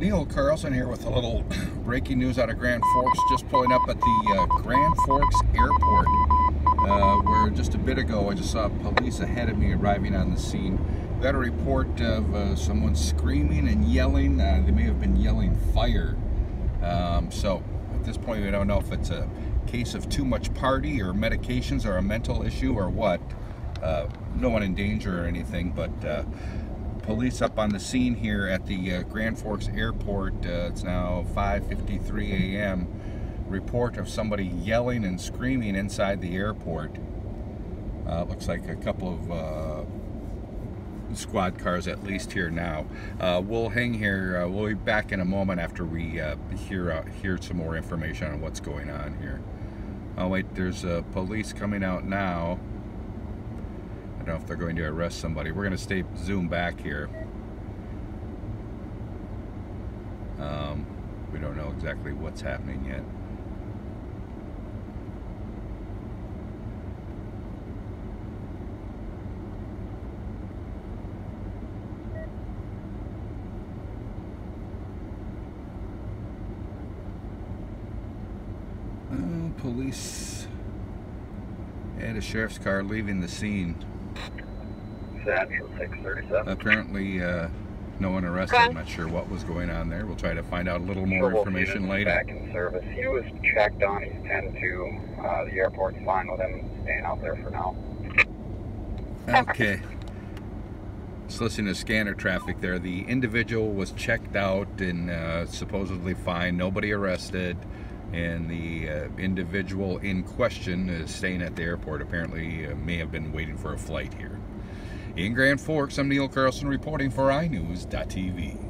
Neil Carlson here with a little breaking news out of Grand Forks. Just pulling up at the uh, Grand Forks Airport, uh, where just a bit ago I just saw police ahead of me arriving on the scene. Got a report of uh, someone screaming and yelling. Uh, they may have been yelling fire. Um, so at this point, we don't know if it's a case of too much party or medications or a mental issue or what. Uh, no one in danger or anything, but uh, police up on the scene here at the uh, Grand Forks Airport. Uh, it's now 5.53 a.m. Report of somebody yelling and screaming inside the airport. Uh, looks like a couple of uh, squad cars at least here now. Uh, we'll hang here. Uh, we'll be back in a moment after we hear hear some more information on what's going on here. Oh wait, there's police coming out now. Know if they're going to arrest somebody. We're going to stay zoom back here. Um, we don't know exactly what's happening yet. Uh, police and a sheriff's car leaving the scene. Central 637. Apparently, uh, no one arrested. I'm not sure what was going on there. We'll try to find out a little more information later. Back in service. He was checked on. He's 10 to. Uh, the airport's fine with him staying out there for now. Okay. Just listening to scanner traffic there. The individual was checked out and uh, supposedly fine. Nobody arrested. And the uh, individual in question is staying at the airport. Apparently, uh, may have been waiting for a flight here. In Grand Forks, I'm Neil Carlson reporting for iNewZ.TV.